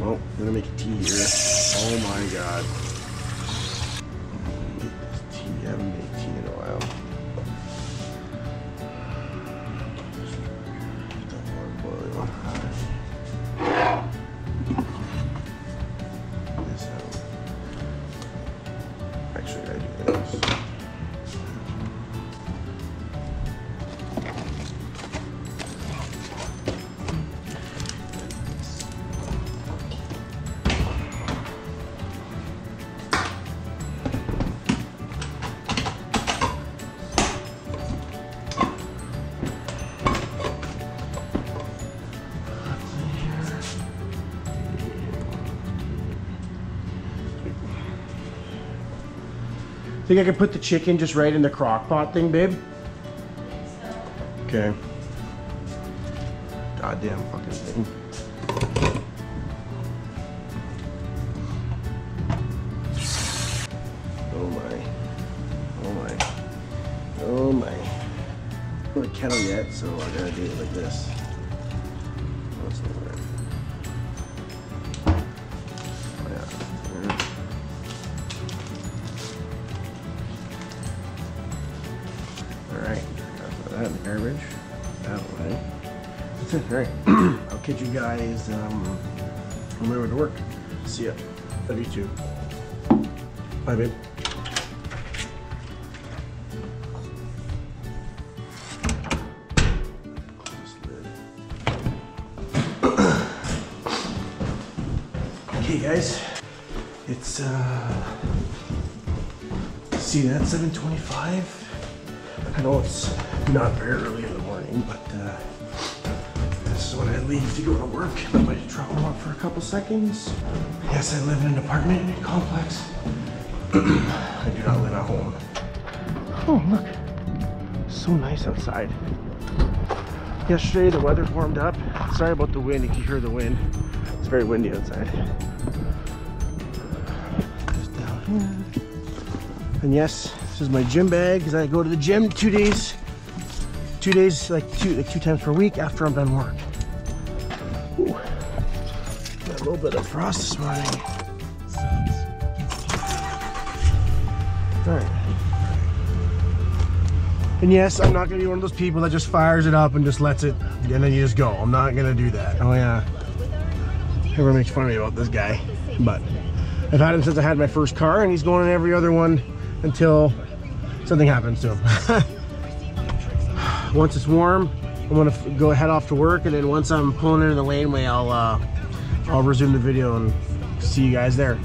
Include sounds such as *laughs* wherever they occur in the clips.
Well, I'm gonna make a tea here. Oh my god. Think I could put the chicken just right in the crock pot thing, babe? Okay. Goddamn fucking thing. Oh my. Oh my. Oh my. I'm not kettle yet, so I gotta do it like this. That in. That way. That's it, alright. *clears throat* I'll catch you guys um, on my way to work. See ya. Love you too. Bye, babe. Okay, guys. It's, uh, see that 725? I know it's not very early in the morning, but uh, this is when I leave to go to work. I might drop them off for a couple seconds. Yes, I live in an apartment complex. *clears throat* I do not live at home. Oh, look. So nice outside. Yesterday, the weather warmed up. Sorry about the wind, you hear the wind. It's very windy outside. Just down here. And yes, this is my gym bag because I go to the gym two days, two days, like two, like two times per week after I'm done work. Ooh. Got a little bit of frost this morning. All right. And yes, I'm not gonna be one of those people that just fires it up and just lets it, and then you just go. I'm not gonna do that. Oh yeah. Everyone makes fun of me about this guy, but I've had him since I had my first car, and he's going in every other one until something happens to him. *laughs* once it's warm, I'm gonna go head off to work, and then once I'm pulling into the laneway, I'll uh, I'll resume the video and see you guys there.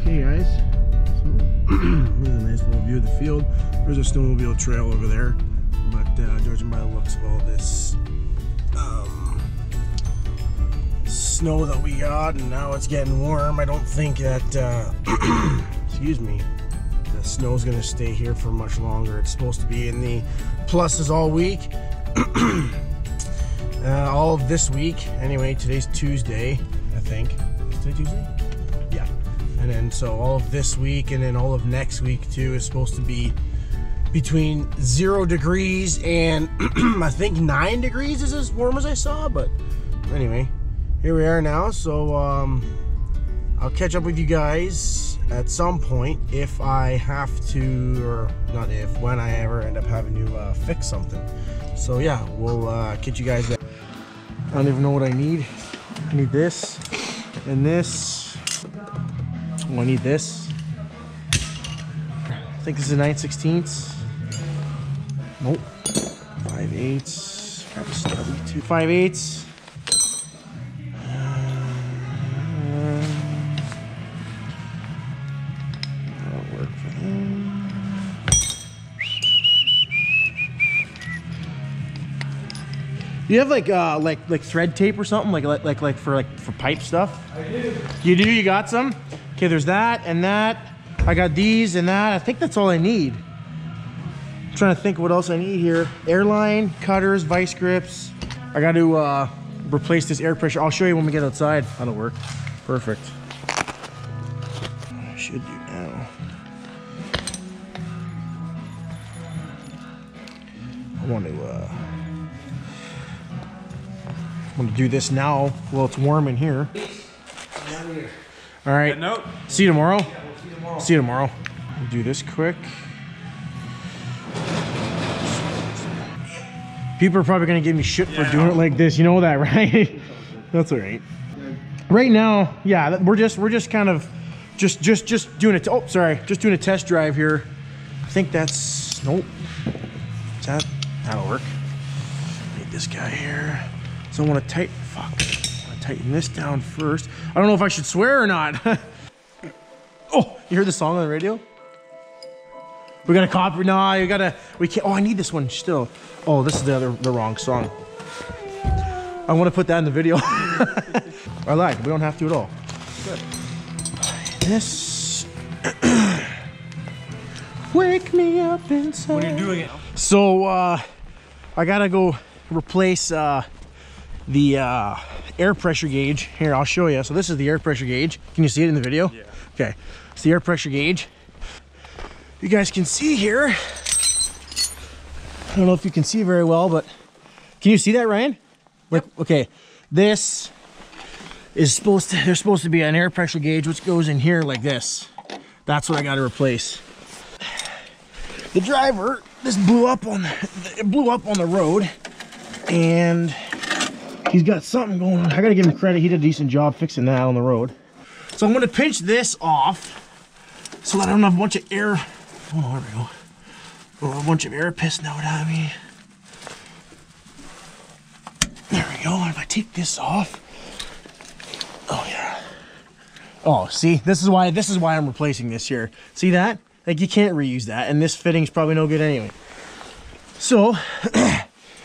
Okay, guys. So, *clears throat* here's a nice little view of the field. There's a snowmobile trail over there, but uh, judging by the looks of all this um, snow that we got, and now it's getting warm, I don't think that. Uh, *clears throat* excuse me the snow's gonna stay here for much longer. It's supposed to be in the pluses all week. *clears throat* uh, all of this week. Anyway, today's Tuesday, I think. Is today Tuesday? Yeah. And then so all of this week and then all of next week too is supposed to be between zero degrees and *clears throat* I think nine degrees is as warm as I saw. But anyway, here we are now. So um, I'll catch up with you guys at some point if I have to, or not if, when I ever end up having to uh, fix something. So yeah, we'll uh, catch you guys there. I don't even know what I need. I need this and this. Oh, I need this. I think this is a 9 16ths. Nope. 5 eighths. Grab a stubby too. 5 eighths. You have like uh like like thread tape or something like like like, like for like for pipe stuff? I do. You do? You got some? Okay, there's that and that. I got these and that. I think that's all I need. I'm trying to think what else I need here. Airline, cutters, vice grips. I got to uh, replace this air pressure. I'll show you when we get outside. That'll work. Perfect. I should do now. I want to uh, I'm gonna do this now while it's warm in here. All right. Note. See you tomorrow. See you tomorrow. We'll do this quick. People are probably gonna give me shit for doing it like this. You know that, *laughs* right? That's all right. Right now, yeah, we're just we're just kind of just just just doing it. Oh, sorry, just doing a test drive here. I think that's nope. Is that that'll work? Need this guy here. So I want to tighten. Fuck. I want to tighten this down first. I don't know if I should swear or not. *laughs* oh, you heard the song on the radio? We got a copy. No, you gotta. We can't. Oh, I need this one still. Oh, this is the other, the wrong song. I want to put that in the video. *laughs* I lied. We don't have to at all. Good. This. *clears throat* Wake me up inside. When you're doing it. So uh, I gotta go replace uh, the uh, air pressure gauge. Here, I'll show you. So this is the air pressure gauge. Can you see it in the video? Yeah. Okay. It's the air pressure gauge. You guys can see here. I don't know if you can see very well, but can you see that, Ryan? Like, okay, this is supposed to. There's supposed to be an air pressure gauge which goes in here like this. That's what I got to replace the driver this blew up on it blew up on the road and he's got something going on. I gotta give him credit. He did a decent job fixing that on the road. So i'm gonna pinch this off so that i don't have a bunch of air oh there we go. Oh, a bunch of air pissing out at me. There we go. If i take this off oh yeah. Oh see this is why this is why i'm replacing this here. See that? Like you can't reuse that, and this fitting's probably no good anyway. So, *clears throat*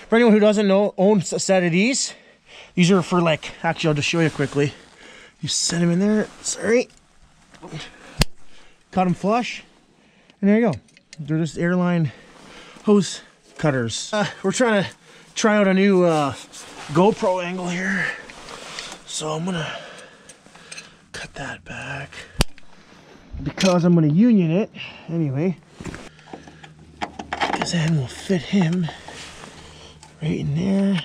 for anyone who doesn't know, owns a set of these. These are for like, actually, I'll just show you quickly. You set them in there. Sorry, cut them flush, and there you go. They're just airline hose cutters. Uh, we're trying to try out a new uh, GoPro angle here, so I'm gonna cut that back because I'm to union it anyway. Because then we'll fit him right in there.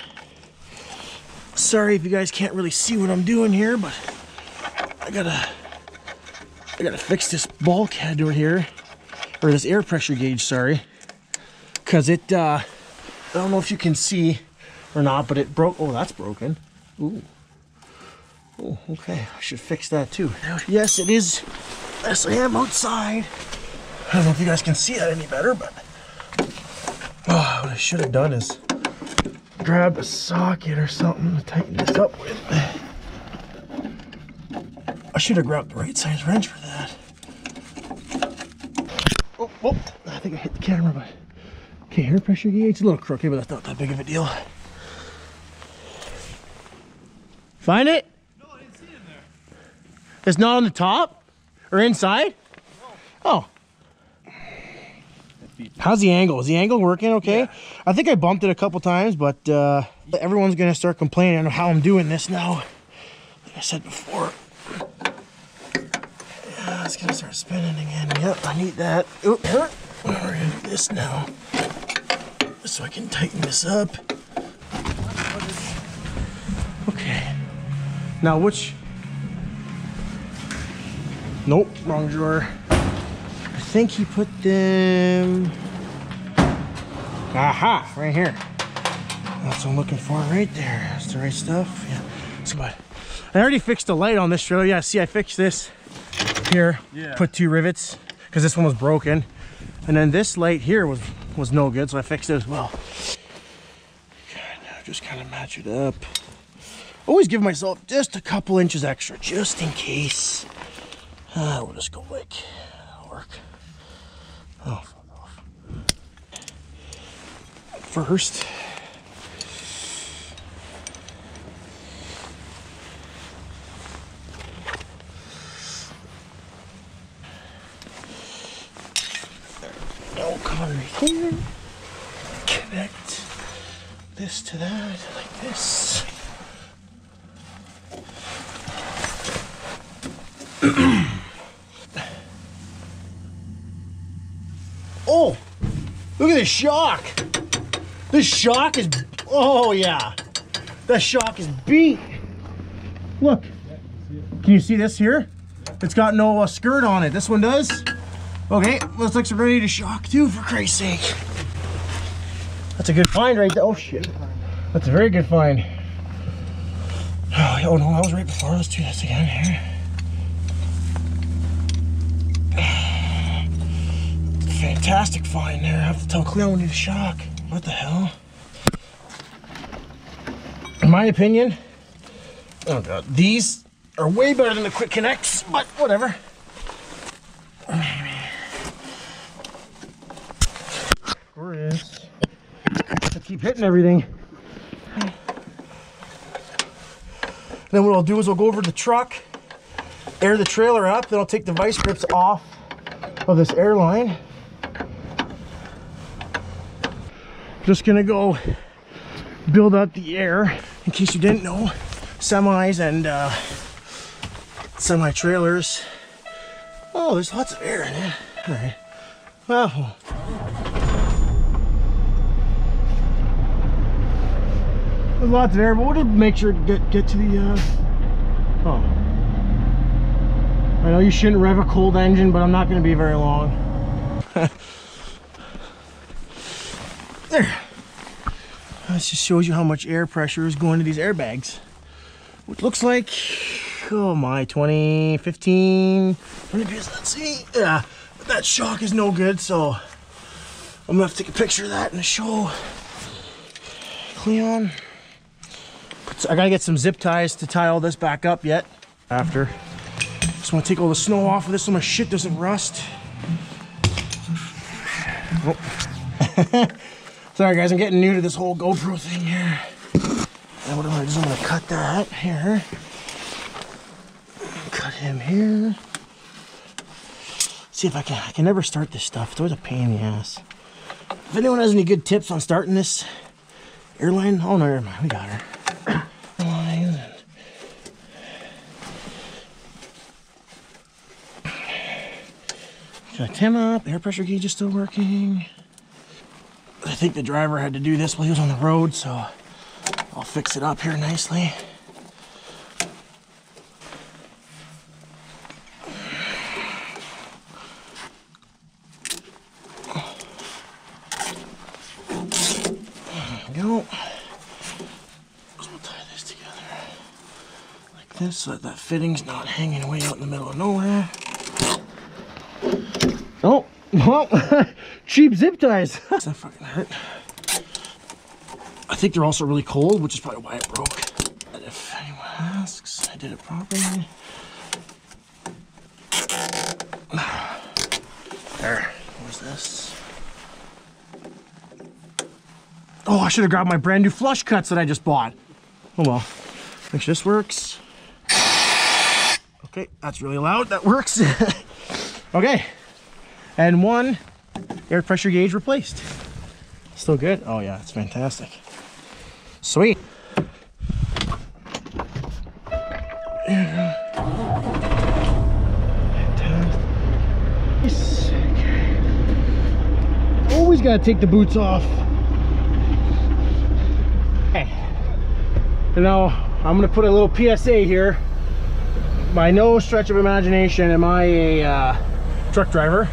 Sorry if you guys can't really see what I'm doing here, but I gotta I gotta fix this bulkhead over here, or this air pressure gauge. Sorry, because it uh, I don't know if you can see or not, but it broke. Oh, that's broken. Ooh. Oh, okay. I should fix that too. Yes, it is Yes, I am outside. I don't know if you guys can see that any better, but oh, *sighs* what I should have done is grab a socket or something to tighten this up with. I should have grabbed the right size wrench for that. Oh, oh, I think I hit the camera, but okay, air pressure gauge. It's a little crooked, but that's not that big of a deal. Find it? No, I didn't see it in there. It's not on the top or inside? Oh. How's the angle? Is the angle working okay? Yeah. I think I bumped it a couple times, but uh, everyone's gonna start complaining on how I'm doing this now. Like I said before. Yeah, it's gonna start spinning again. Yep, I need that. Oop, huh. We're gonna do this now. So I can tighten this up. Okay. Now which Nope, wrong drawer. I think he put them. Aha, right here. That's what I'm looking for right there. That's the right stuff. Yeah. So, but I already fixed the light on this trailer. Yeah, see, I fixed this here. Yeah. Put two rivets because this one was broken, and then this light here was was no good, so I fixed it as well. Of just kind of match it up. Always give myself just a couple inches extra, just in case. Uh, we'll just go like work. Oh, fuck off. First, here. Connect this to that like this. *clears throat* Oh, look at this shock. This shock is, oh yeah. That shock is beat. Look. Can you see this here? It's got no uh, skirt on it. This one does. Okay, looks like it's ready to shock too, for Christ's sake. That's a good find right there. Oh shit. That's a very good find. Oh no, that was right before. Let's do this again here. Fantastic find there. I have to tell Cleo we need a shock. What the hell? In my opinion, oh god, these are way better than the quick connects, but whatever. Where is? I keep hitting everything. Then what I'll do is I'll go over to the truck, air the trailer up, then I'll take the vice grips off of this airline. Just gonna go build out the air. In case you didn't know, semis and uh, semi trailers. Oh, there's lots of air in it. All right. Well, there's lots of air, but we'll make sure to get get to the. Uh... Oh, I know you shouldn't rev a cold engine, but I'm not to be very long. There. This just shows you how much air pressure is going to these airbags. Which looks like, oh my, 20, 15, 20 pieces, let's see. Yeah, but that shock is no good, so I'm gonna have to take a picture of that the show. Cleon. So I gotta get some zip ties to tie all this back up yet. After. Just wanna take all the snow off of this so my shit doesn't rust. *laughs* Oh. *laughs* Sorry guys, I'm getting new to this whole GoPro thing here. And what I'm gonna do is I'm gonna cut that here. Cut him here. See if I can, I can never start this stuff. It's always a pain in the ass. If anyone has any good tips on starting this airline, oh no, never mind, we got her. *clears throat* Lines him up, air pressure gauge is still working. I think the driver had to do this while he was on the road, so I'll fix it up here nicely. Go. Tie this together like this so that that fitting's not hanging way out in the middle of nowhere. Oh, *laughs* well, cheap zip ties. *laughs* I think they're also really cold, which is probably why it broke. But if anyone asks, I did it properly. *sighs* There. What's this? Oh, I should have grabbed my brand new flush cuts that I just bought. Oh well. Make sure this works. Okay, that's really loud. That works. *laughs* okay. And one air pressure gauge replaced. Still good? Oh yeah, it's fantastic. Sweet. Fantastic. Always gotta take the boots off. Okay. And now I'm gonna put a little PSA here. By no stretch of imagination am I a uh, truck driver.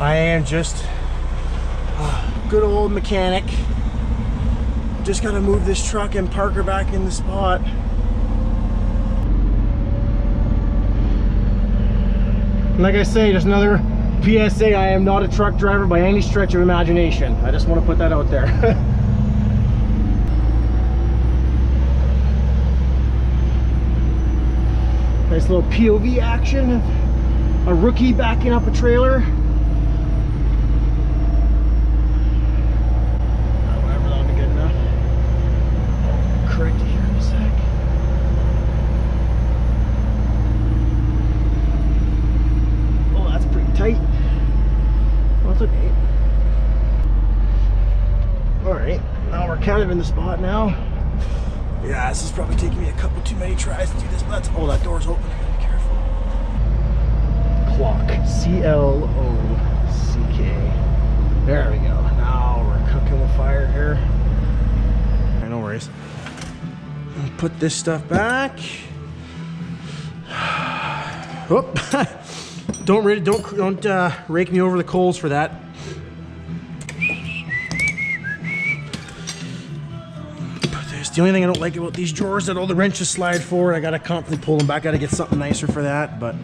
I am just a good old mechanic. Just gotta move this truck and park her back in the spot. Like I say, just another PSA, I am not a truck driver by any stretch of imagination. I just want to put that out there. *laughs* nice little POV action a rookie backing up a trailer. Uh, whatever, that'll be good enough. Correct it here in a sec. Oh, that's pretty tight. Oh, it's okay. Alright, now we're kind of in the spot now. Yeah, this is probably taking me a couple too many tries to do this, but that's, oh, that door's open. I gotta be careful. Clock. C-L-O-C-K. There we go. Now we're cooking with fire here. Alright, no worries. Put this stuff back. *sighs* Oop. *laughs* don't don't don't uh, rake me over the coals for that. The only thing I don't like about these drawers that all the wrenches slide forward. I gotta constantly pull them back. I gotta get something nicer for that, but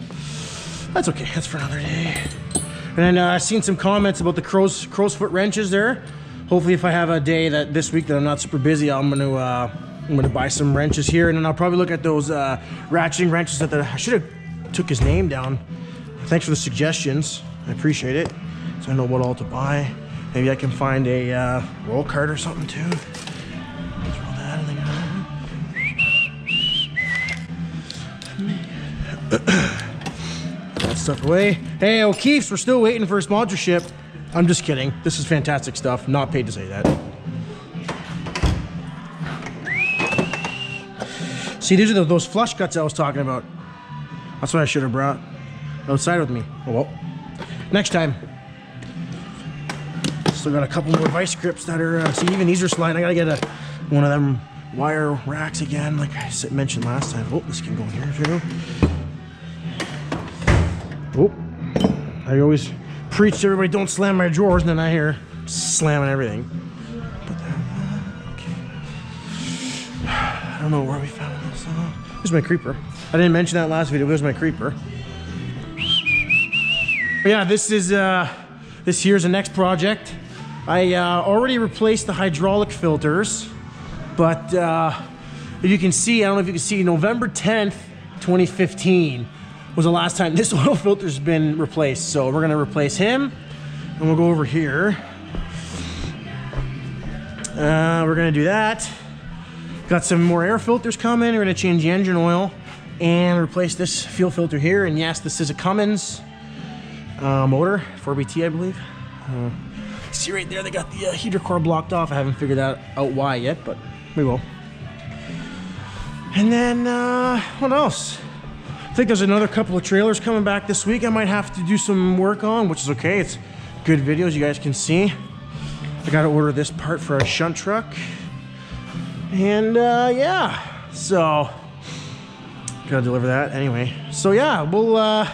that's okay. That's for another day. And then uh, I've seen some comments about the crow's crow's foot wrenches there. Hopefully, if I have a day that this week that I'm not super busy, I'm gonna uh, I'm gonna buy some wrenches here, and then I'll probably look at those uh, ratcheting wrenches that the, I should have took his name down. Thanks for the suggestions. I appreciate it. So I know what all to buy. Maybe I can find a uh, roll cart or something too. Stuff away. Hey, O'Keeffe's, we're still waiting for a sponsorship. I'm just kidding. This is fantastic stuff. Not paid to say that. See, these are the, those flush cuts I was talking about. That's what I should have brought outside with me. Oh well. Next time. Still got a couple more vice grips that are. Uh, see, even these are sliding. I gotta get a one of them wire racks again, like I mentioned last time. Oh, this can go in here too. Oh, I always preach to everybody don't slam my drawers, and then I hear slamming everything. Uh, okay. I don't know where we found this. Uh, here's my creeper. I didn't mention that last video. Here's my creeper. Yeah, this is uh, this here's the next project. I uh, already replaced the hydraulic filters, but uh, you can see, I don't know if you can see, November 10th, 2015 was the last time this *laughs* oil filter's been replaced. So we're gonna replace him, and we'll go over here. Uh, we're gonna do that. Got some more air filters coming. We're gonna change the engine oil and replace this fuel filter here. And yes, this is a Cummins uh, motor, 4BT, I believe. Uh, see right there, they got the uh, heater core blocked off. I haven't figured that out why yet, but we will. And then, uh, what else? Think there's another couple of trailers coming back this week. I might have to do some work on, which is okay. It's good videos you guys can see. I gotta order this part for our shunt truck. And uh, yeah, so gotta deliver that anyway. So yeah, we'll uh,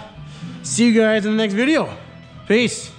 see you guys in the next video. Peace.